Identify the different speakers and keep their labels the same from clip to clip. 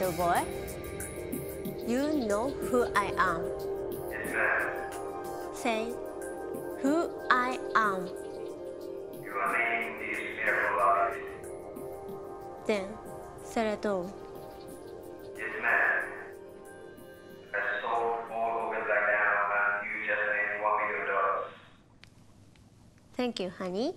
Speaker 1: little boy. You know who I am.
Speaker 2: Yes.
Speaker 1: Say, who I am.
Speaker 2: You are leading these fearful lives.
Speaker 1: Then, settle.
Speaker 2: Yes, ma'am. I sold four organs right now, and you just named one million dollars.
Speaker 1: Thank you, honey.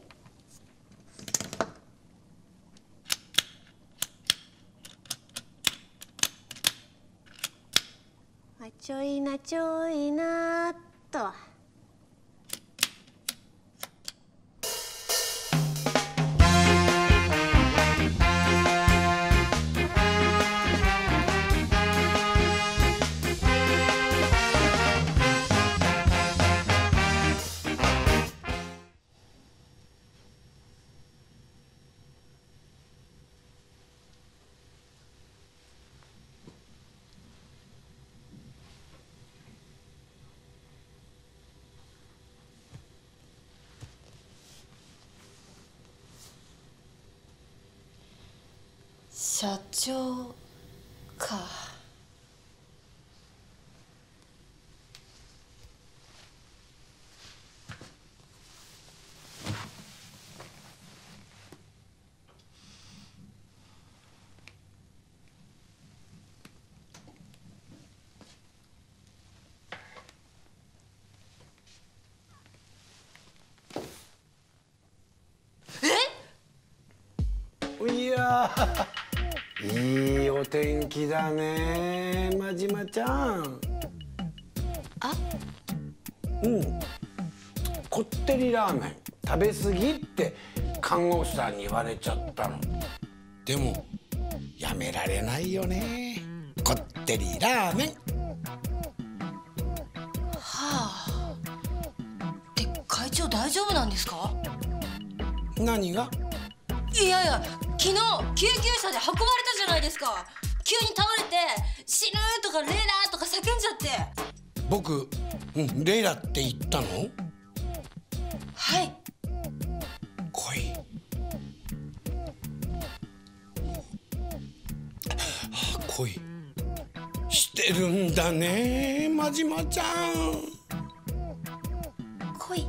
Speaker 1: ちょいいなっと。
Speaker 3: 社長か。
Speaker 4: いやーいいお天気だね真島ちゃん。
Speaker 3: あ。
Speaker 4: うん。こってりラーメン。食べ過ぎって看護師さんに言われちゃったの。でもやめられないよね。こってりラーメン。
Speaker 3: はあ。で会長大丈夫なんですか？
Speaker 4: 何が？
Speaker 3: いやいや昨日救急車で運ばれたじゃないですか。急に倒れて死ぬとかレイラーとか叫んじゃって。
Speaker 4: 僕、うん、レイラって言ったの？
Speaker 3: はい。
Speaker 4: 恋恋。してるんだね真島ちゃん。
Speaker 3: 恋。っ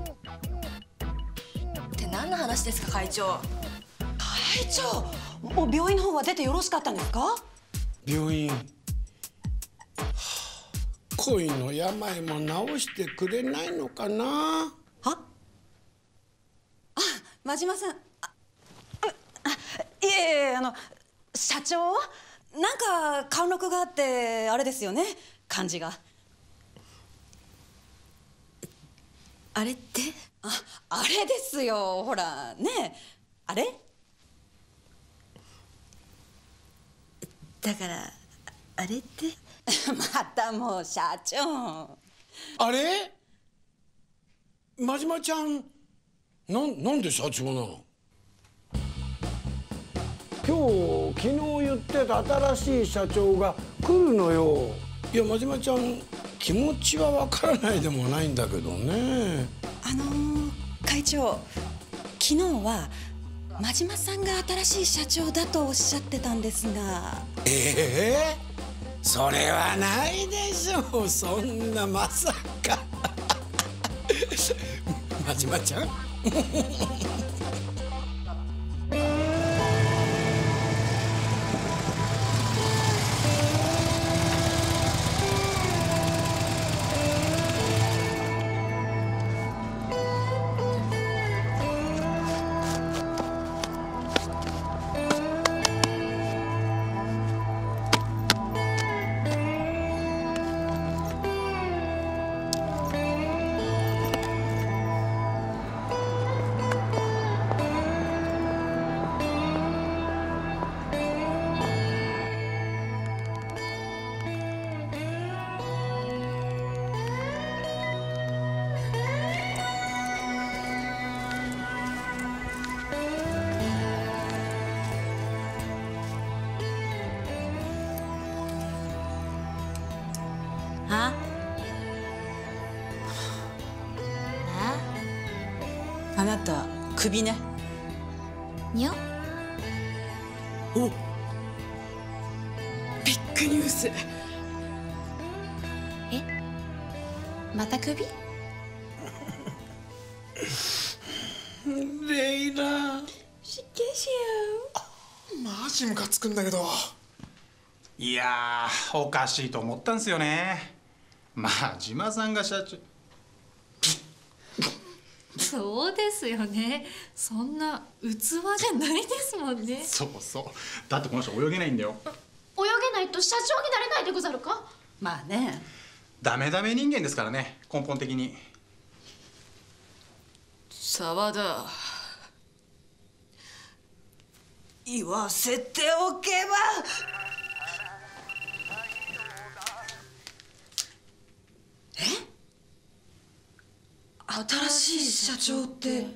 Speaker 3: て何の話ですか会長
Speaker 5: 会長もう病院の方は出てよろしかったんですか？
Speaker 4: 病院。は あ恋の病も治してくれないのかな？
Speaker 5: は？あ真島さん。ああいえいえあの社長なんか貫禄があってあれですよね？感じが。
Speaker 3: あれって？
Speaker 5: ああれですよ。ほらねあれ？
Speaker 3: だからあれって？
Speaker 5: またもう社長。
Speaker 4: あれ？真島ちゃんなんなんで社長なの？今日昨日言ってた新しい社長が来るのよ。いや真島ちゃん気持ちはわからないでもないんだけどね。
Speaker 5: あのー会長昨日は真島さんが新しい社長だとおっしゃってたんですが。
Speaker 4: ええそれはないでしょう。そんなまさか。真島ちゃん？
Speaker 5: なたクビね。
Speaker 3: にゃ
Speaker 4: お。
Speaker 6: ックニュース。
Speaker 3: また首？
Speaker 4: レイラ
Speaker 3: 失敬しよ
Speaker 7: マジムカつくんだけど。いやーおかしいと思ったんすよね。まあ島さんが社長
Speaker 8: そうですよね。そんな器じゃないですもんね。
Speaker 7: そうそう。だってこの人泳げないんだよ。
Speaker 8: 泳げないと社長になれないでござるか？
Speaker 6: まあね。
Speaker 7: ダメダメ人間ですからね。根本的に。
Speaker 8: 沢田。
Speaker 6: 言わせておけばえ新しい社長って。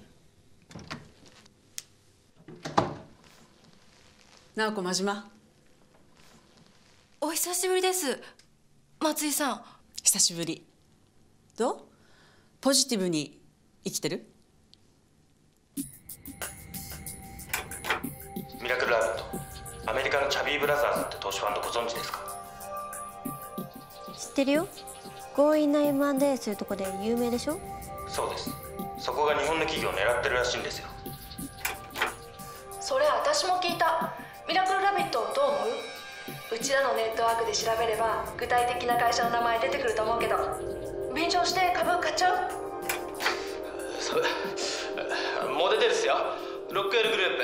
Speaker 6: 直子真島。
Speaker 3: お久しぶりです。松井さん。
Speaker 6: 久しぶり。どう？ポジティブに生きてる？
Speaker 2: ミラクルラビットアメリカのチャビーブラザーズって投資ファンドご存知ですか？
Speaker 1: 知ってるよ。強引な M&A するとこで有名でしょ？
Speaker 2: そうですそこが日本の企業を狙ってるらしいんですよ。
Speaker 9: それ私も聞いた。ミラクルラビットどう思う？うちらのネットワークで調べれば具体的な会社の名前出てくると思うけど。便乗して株買っちゃう？
Speaker 2: そうモデルですよ。ロックエルグルー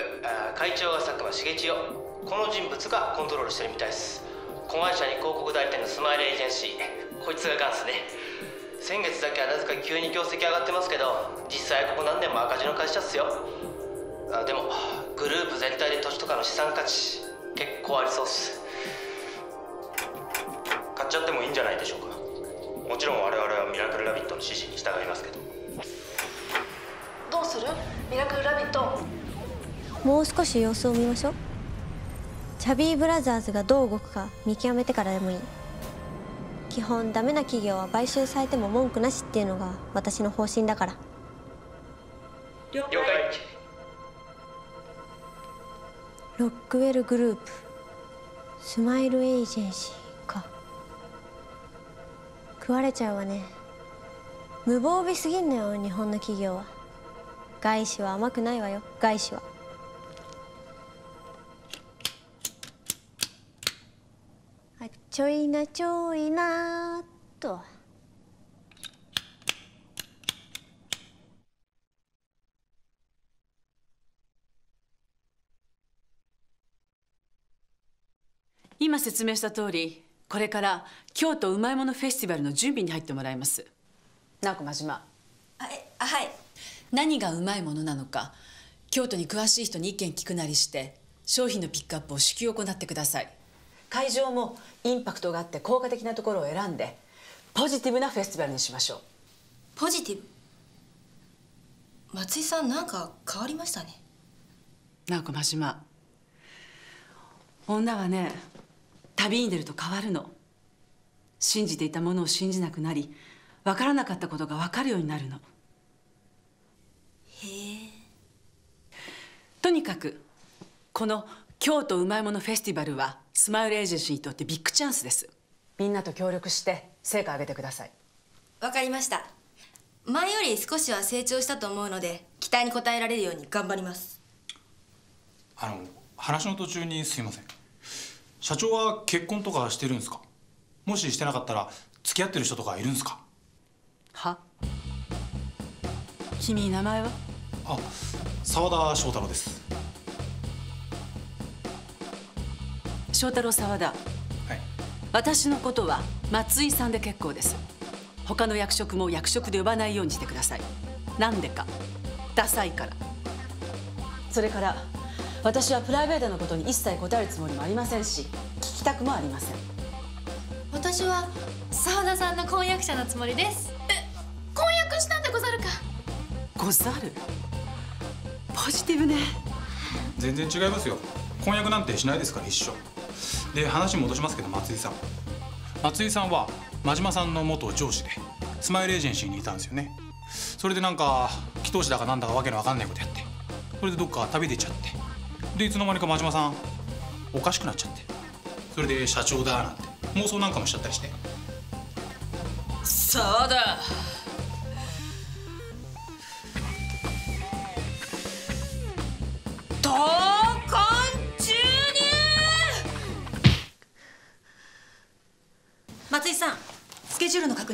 Speaker 2: プ会長が佐久間茂千代この人物がコントロールしてるみたいです。子会社に広告代理店のスマイルエージェンシー。こいつが元祖ね先月だけはなぜか急に業績上がってますけど実際ここ何年も赤字の会社っすよ。あでもグループ全体で土地とかの資産価値結構ありそうっす。買っちゃってもいいんじゃないでしょうか。もちろん我々はミラクルラビットの指示に従いますけど。
Speaker 9: どうする？ミラクルラビット。
Speaker 1: もう少し様子を見ましょう。チャビーブラザーズがどう動くか見極めてからでもいい基本ダメな企業は買収されても文句なしっていうのが私の方針だから。
Speaker 2: 了解。
Speaker 1: ロックウェルグループ。スマイルエージェンシーか。食われちゃうわね。無防備すぎんのよ日本の企業は。外資は甘くないわよ外資はちょいなちょいなっと。
Speaker 6: 今説明した通りこれから京都うまいものフェスティバルの準備に入ってもらいます。直子真島。
Speaker 3: あはい。
Speaker 6: 何がうまいものなのか京都に詳しい人に意見聞くなりして商品のピックアップを至急行ってください会場もインパクトがあって効果的なところを選んでポジティブなフェスティバルにしましょう。
Speaker 3: ポジティブ？松井さんなんか変わりましたね。
Speaker 6: 直子真島。女はね旅に出ると変わるの。信じていたものを信じなくなり分からなかったことが分かるようになるの。
Speaker 3: へえ。
Speaker 6: とにかくこの京都うまいものフェスティバルはスマイルエージェンシーにとってビッグチャンスです。みんなと協力して成果上げてください。
Speaker 3: わかりました。前より少しは成長したと思うので期待に応えられるように頑張ります。
Speaker 7: あの話の途中にすいません。社長は結婚とかしてるんですか？もししてなかったら付き合ってる人とかいるんですか？
Speaker 6: は？君名前は？
Speaker 7: あ澤田翔太郎です
Speaker 6: 翔太郎沢田
Speaker 7: はい。
Speaker 6: 私のことは松井さんで結構です。他の役職も役職で呼ばないようにしてください。なんでか。ダサいから。それから私はプライベートなことに一切答えるつもりもありませんし聞きたくもありません。
Speaker 8: 私は澤田さんの婚約者のつもりです。え婚約したんでござるか？
Speaker 6: ござる？ポジティブね。
Speaker 7: 全然違いますよ。婚約なんてしないですから一緒で話戻しますけど松井さん。松井さんは真島さんの元上司でスマイルエージェンシーにいたんですよね。それでなんか祈祷師だかなんだかわけのわかんないことやってそれでどっか旅出ちゃってでいつの間にか真島さんおかしくなっちゃってそれで社長だなんて妄想なんかもしちゃったりして。
Speaker 6: そうだ。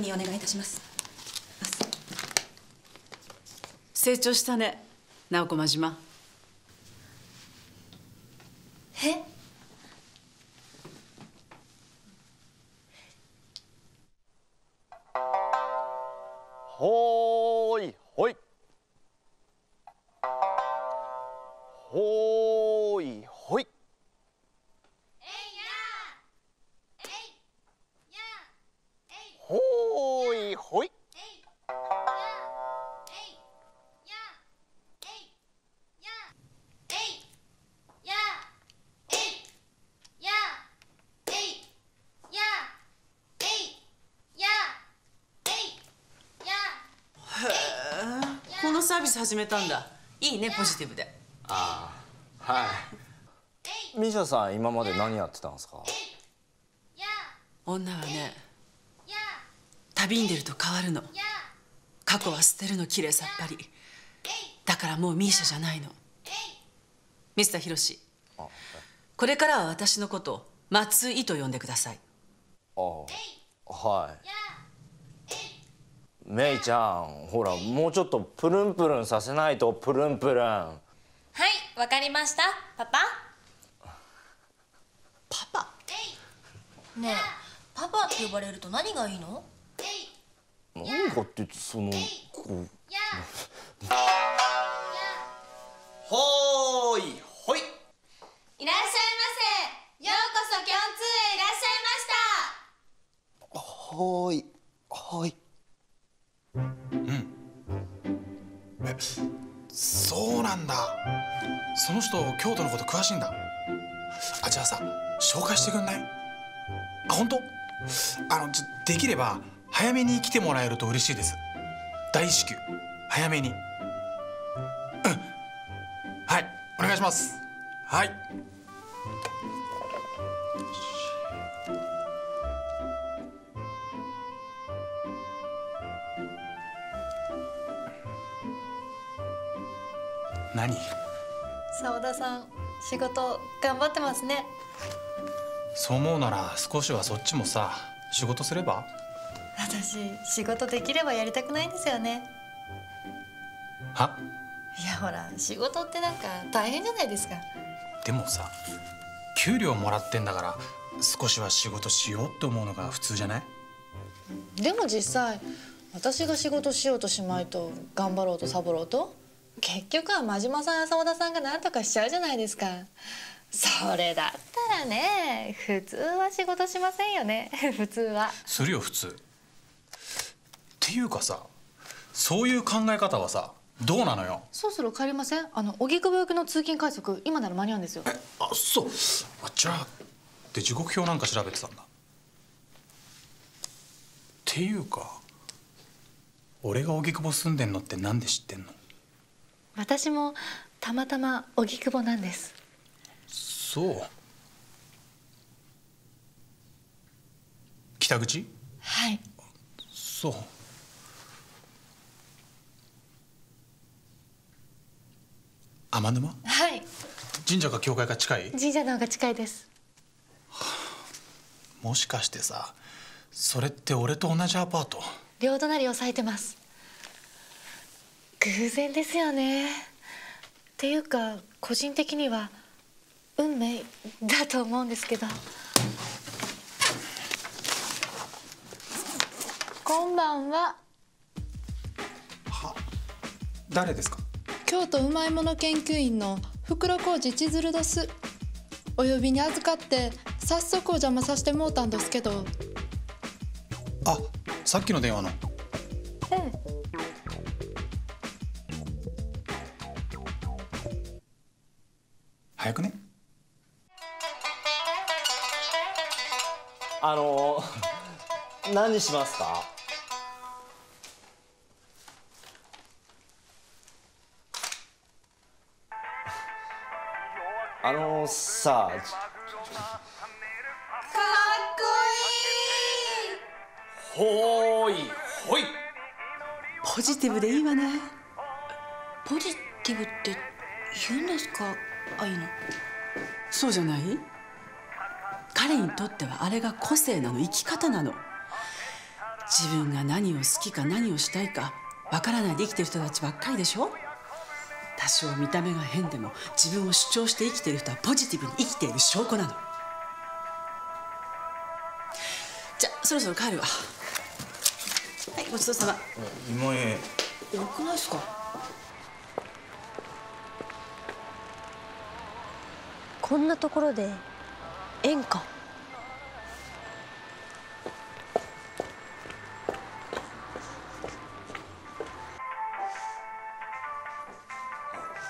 Speaker 3: 確認お願いいたします。
Speaker 6: 成長したね直子真島。
Speaker 3: え？
Speaker 10: ほーいほい。ほー
Speaker 6: のサービス始めたんだ。いいねポジティブで。
Speaker 10: ああはい。ミシャさん今まで何やってたんですか？
Speaker 6: 女はね旅に出ると変わるの。過去は捨てるのきれいさっぱり。だからもうミーシャじゃないの。ミスターヒロシ。これからは私のことを松井と呼んでください。
Speaker 10: あはいメイちゃんほらもうちょっとプルンプルンさせないとプルンプルン。
Speaker 8: はいわかりました。パパ？
Speaker 3: パパ？ねえパパって呼ばれると何がいいの？
Speaker 10: 何かってそのこう。
Speaker 2: ほーいほい。
Speaker 8: いらっしゃいませ。ようこそキョンツーへいらっしゃいました。
Speaker 10: はいはい
Speaker 7: えそうなんだ。その人京都のこと詳しいんだ。あじゃあさ紹介してくんない？あ本当？あのできれば早めに来てもらえると嬉しいです。大至急。早めに。うん。はい。お願いします。はい。何？
Speaker 8: 澤田さん仕事頑張ってますね。
Speaker 7: そう思うなら少しはそっちもさ仕事すれば？
Speaker 8: 私仕事できればやりたくないんですよね。
Speaker 7: は？い
Speaker 8: やほら仕事ってなんか大変じゃないですか。
Speaker 7: でもさ給料もらってんだから少しは仕事しようって思うのが普通じゃない？
Speaker 11: でも実際私が仕事しようとしまいと頑張ろうとサボろうと結局は真島さんや澤田さんが何とかしちゃうじゃないですか。それだったらね普通は仕事しませんよね。普通は。
Speaker 7: するよ普通。っていうかさそういう考え方はさどうなのよ？
Speaker 11: そろそろ帰りません？あの荻窪行きの通勤快速今なら間に合うんですよ。
Speaker 7: あそう。あじゃあで時刻表なんか調べてたんだ。っていうか俺が荻窪住んでんのってなんで知ってんの？
Speaker 11: 私もたまたま荻窪なんです。
Speaker 7: そう。北口？
Speaker 11: はい。
Speaker 7: そう。天沼？
Speaker 11: はい。
Speaker 7: 神社か教会か近い？
Speaker 11: 神社の方が近いです。
Speaker 7: もしかしてさそれって俺と同じアパート？
Speaker 11: 両隣を咲いてます偶然ですよね。っていうか個人的には運命だと思うんですけど。こんばんは。
Speaker 7: 誰ですか？
Speaker 12: 京都うまいもの研究員の袋小路千鶴どす。お呼びに預かって早速お邪魔させてもうたんですけど。
Speaker 7: あさっきの電話の早くね？
Speaker 10: あの、何にしますか？あの、さあかっこいい。
Speaker 4: ほーいほい。
Speaker 6: ポジティブでいいわね。
Speaker 3: ポジティブって言うんですか？ああいうの？
Speaker 6: そうじゃない？彼にとってはあれが個性なの生き方なの。自分が何を好きか何をしたいかわからないで生きてる人たちばっかりでしょ？多少見た目が変でも自分を主張して生きてる人はポジティブに生きている証拠なの。じゃあそろそろ帰るわ。はいごちそうさま。
Speaker 10: 今へ
Speaker 3: よくないですか？
Speaker 1: こんなところで演歌？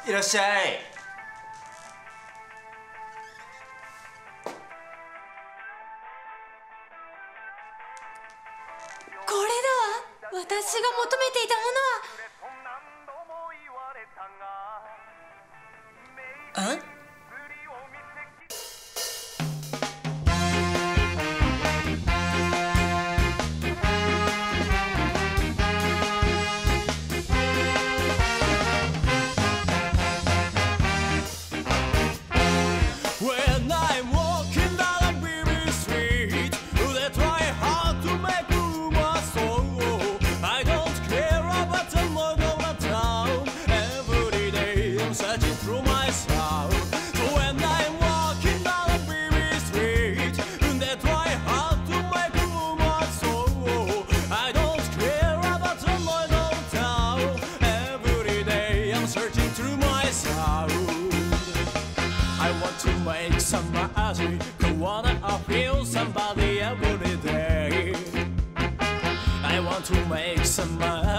Speaker 10: いらっしゃい。
Speaker 13: Somewhere as we corner of feel somebody every day. I want to make some money.